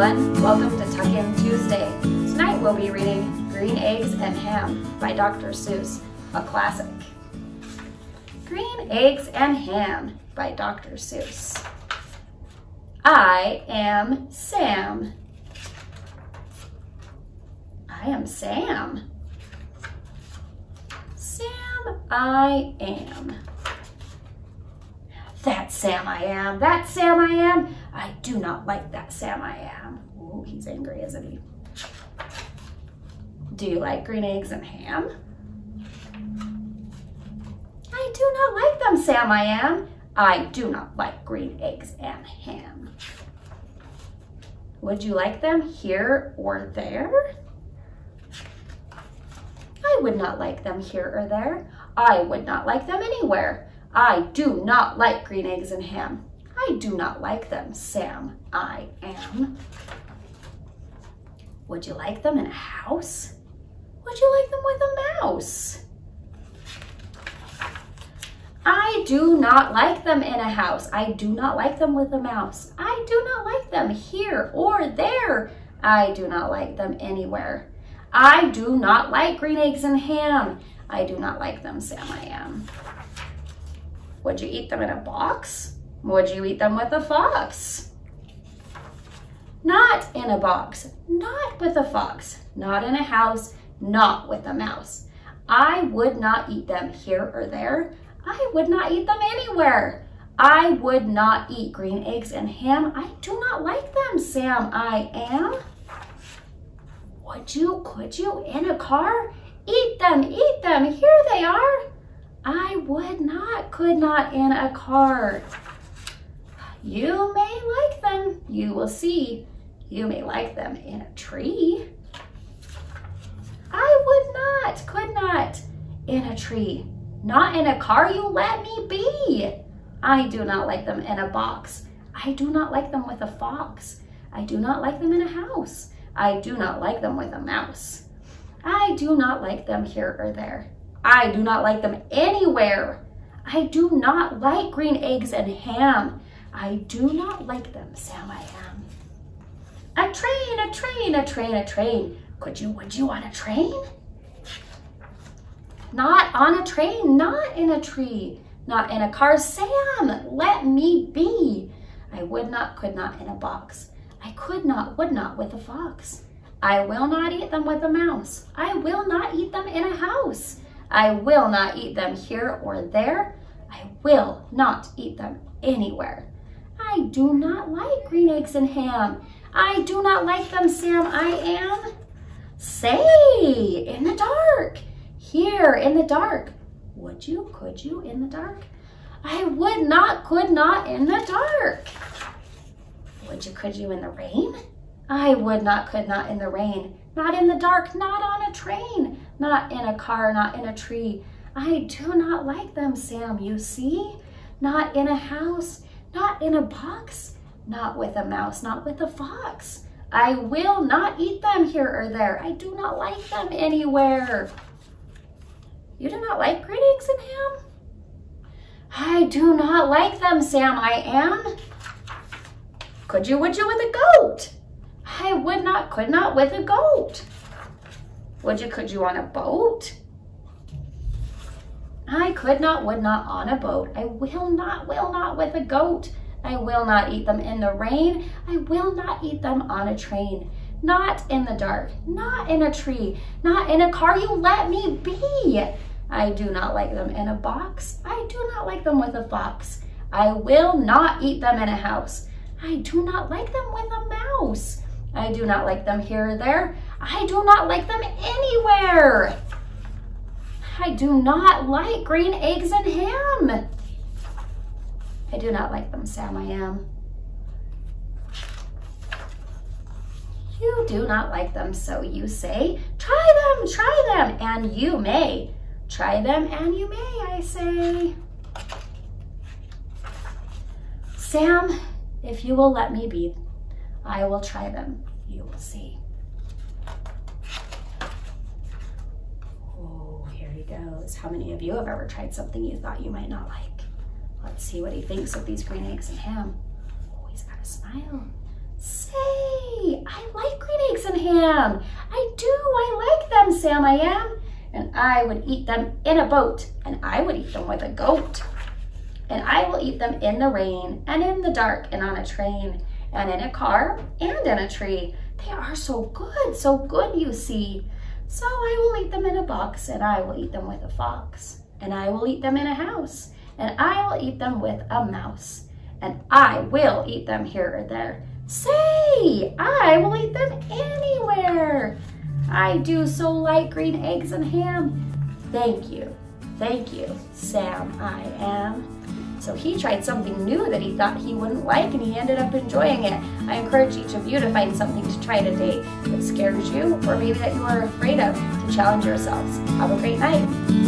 everyone. Welcome to Tuck In Tuesday. Tonight we'll be reading Green Eggs and Ham by Dr. Seuss, a classic. Green Eggs and Ham by Dr. Seuss. I am Sam. I am Sam. Sam, I am. Sam I am. That Sam I am. I do not like that Sam I am. Oh, he's angry, isn't he? Do you like green eggs and ham? I do not like them, Sam I am. I do not like green eggs and ham. Would you like them here or there? I would not like them here or there. I would not like them anywhere. I do not like green eggs and ham. I do not like them, Sam. I am. Would you like them in a house? Would you like them with a mouse? I do not like them in a house. I do not like them with a mouse. I do not like them here or there. I do not like them anywhere. I do not like green eggs and ham. I do not like them, Sam I am. Would you eat them in a box? Would you eat them with a fox? Not in a box, not with a fox, not in a house, not with a mouse. I would not eat them here or there. I would not eat them anywhere. I would not eat green eggs and ham. I do not like them, Sam. I am. Would you, could you, in a car? Eat them, eat them. Here they are. I would not, could not in a car. You may like them. You will see. You may like them in a tree. I would not, could not in a tree. Not in a car, you let me be. I do not like them in a box. I do not like them with a fox. I do not like them in a house. I do not like them with a mouse. I do not like them here or there. I do not like them anywhere. I do not like green eggs and ham. I do not like them, Sam I am. A train, a train, a train, a train. Could you, would you on a train? Not on a train, not in a tree, not in a car. Sam, let me be. I would not, could not in a box. I could not, would not with a fox. I will not eat them with a mouse. I will not eat them in a house. I will not eat them here or there. I will not eat them anywhere. I do not like green eggs and ham. I do not like them, Sam. I am. Say, in the dark. Here, in the dark. Would you, could you, in the dark? I would not, could not, in the dark. Would you, could you, in the rain? I would not, could not, in the rain. Not in the dark, not on a train, not in a car, not in a tree. I do not like them, Sam, you see? Not in a house, not in a box, not with a mouse, not with a fox. I will not eat them here or there. I do not like them anywhere. You do not like green eggs and ham? I do not like them, Sam. I am. Could you, would you with a goat? I would not, could not with a goat. Would you, could you on a boat? I could not, would not on a boat. I will not, will not with a goat. I will not eat them in the rain. I will not eat them on a train. Not in the dark, not in a tree, not in a car. You let me be. I do not like them in a box. I do not like them with a fox. I will not eat them in a house. I do not like them with a mouse. I do not like them here or there. I do not like them anywhere. I do not like green eggs and ham. I do not like them, Sam, I am. You do not like them, so you say, try them, try them, and you may. Try them and you may, I say. Sam, if you will let me be, I will try them. You will see. Oh, here he goes. How many of you have ever tried something you thought you might not like? Let's see what he thinks of these green eggs and ham. Oh, he's got a smile. Say, I like green eggs and ham. I do, I like them, Sam, I am. And I would eat them in a boat, and I would eat them with a goat. And I will eat them in the rain, and in the dark, and on a train, and in a car, and in a tree. They are so good, so good, you see. So I will eat them in a box, and I will eat them with a fox. And I will eat them in a house, and I will eat them with a mouse. And I will eat them here or there. Say, I will eat them anywhere. I do so like green eggs and ham. Thank you, thank you, Sam I am. So he tried something new that he thought he wouldn't like and he ended up enjoying it. I encourage each of you to find something to try today that scares you or maybe that you are afraid of to challenge yourselves. Have a great night.